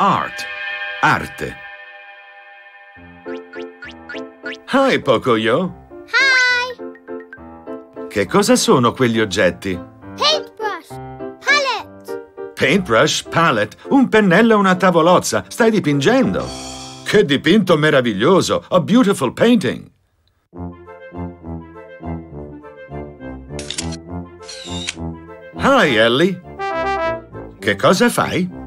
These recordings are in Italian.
Art. Arte. Hi, Pocoyo. Hi! Che cosa sono quegli oggetti? Paintbrush! Palette! Paintbrush, palette, un pennello e una tavolozza. Stai dipingendo. Che dipinto meraviglioso! A beautiful painting. Hi, Ellie. Che cosa fai?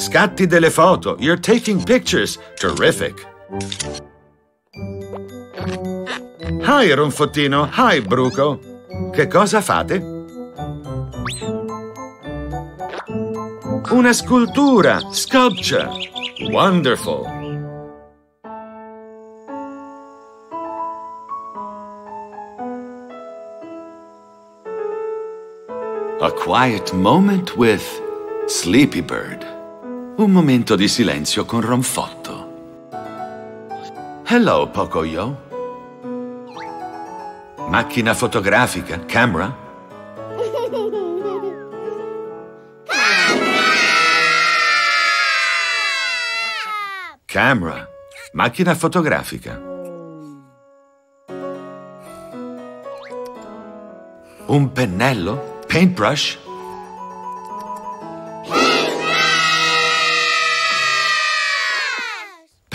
Scatti delle foto. You're taking pictures. Terrific. Hi, Ronfottino. Hi, Bruco. Che cosa fate? Una scultura. Sculpture. Wonderful. A quiet moment with Sleepy Bird. Un momento di silenzio con Ronfotto. Hello, Pocoyo. Macchina fotografica, camera? Camera, macchina fotografica. Un pennello? Paintbrush?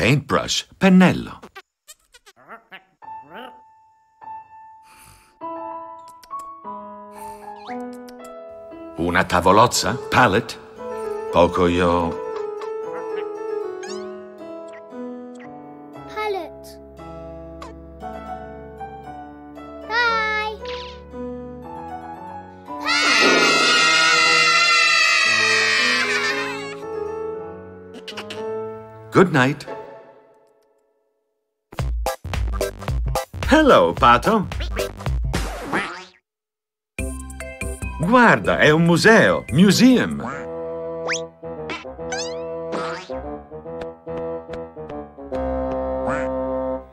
Paintbrush, pennello. Una tavolozza? Palette? Poco io... Palette! Bye! Good night. Hello, Pato. Guarda, è un museo. Museum.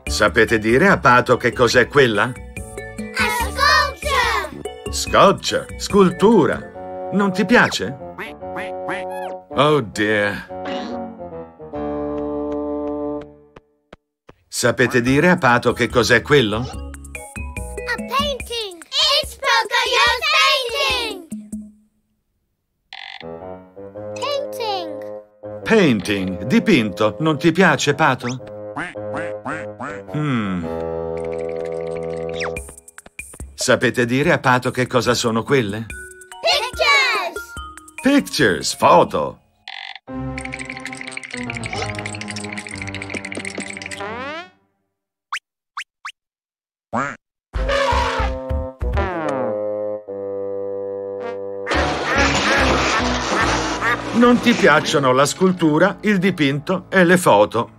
Sapete dire a Pato che cos'è quella? A sculpture! Sculpture, scultura. Non ti piace? Oh dear. Sapete dire a Pato che cos'è quello? A painting! It's Pocoyo's painting! Painting! Painting, dipinto. Non ti piace, Pato? Hmm. Sapete dire a Pato che cosa sono quelle? Pictures! Pictures, foto. Non ti piacciono la scultura, il dipinto e le foto.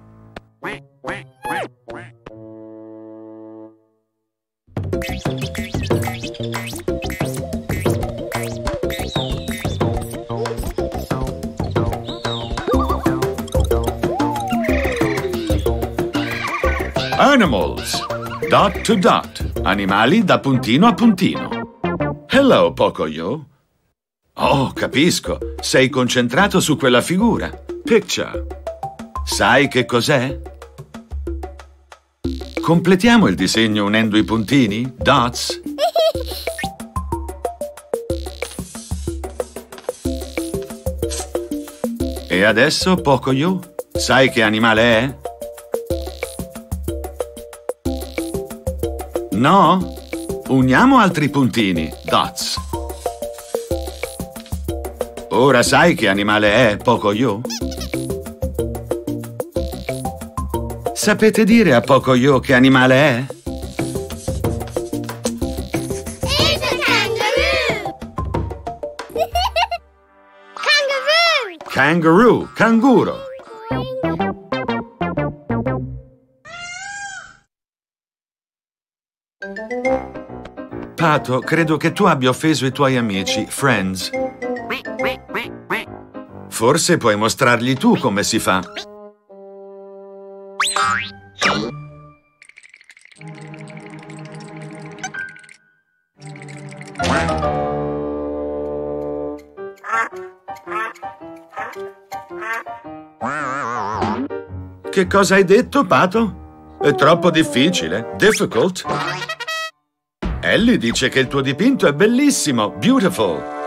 Animals. Dot to dot. Animali da puntino a puntino. Hello, Pocoyo. Oh, capisco. Sei concentrato su quella figura. Picture. Sai che cos'è? Completiamo il disegno unendo i puntini, dots. E adesso, Pocoyo, sai che animale è? No? Uniamo altri puntini, dots. Ora sai che animale è, Pocoyo? Sapete dire a Pocoyo che animale è? Kangaroo, canguro. Pato, credo che tu abbia offeso i tuoi amici, friends. Forse puoi mostrargli tu come si fa. Che cosa hai detto, Pato? È troppo difficile? Difficult? Ellie dice che il tuo dipinto è bellissimo, beautiful.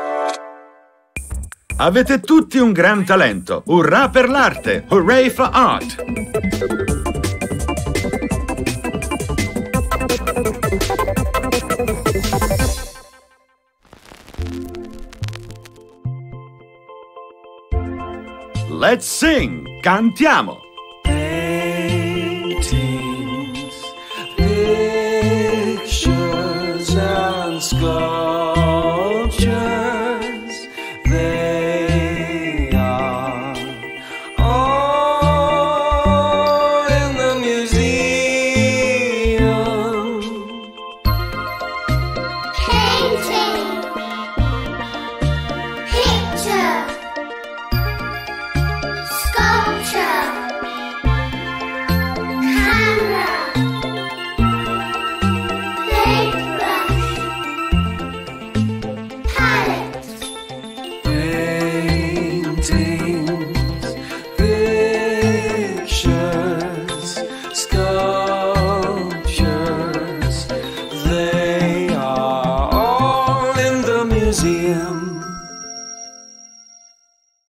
Avete tutti un gran talento. Urrà per l'arte! Hooray for art! Let's sing! Cantiamo! Painting. Change.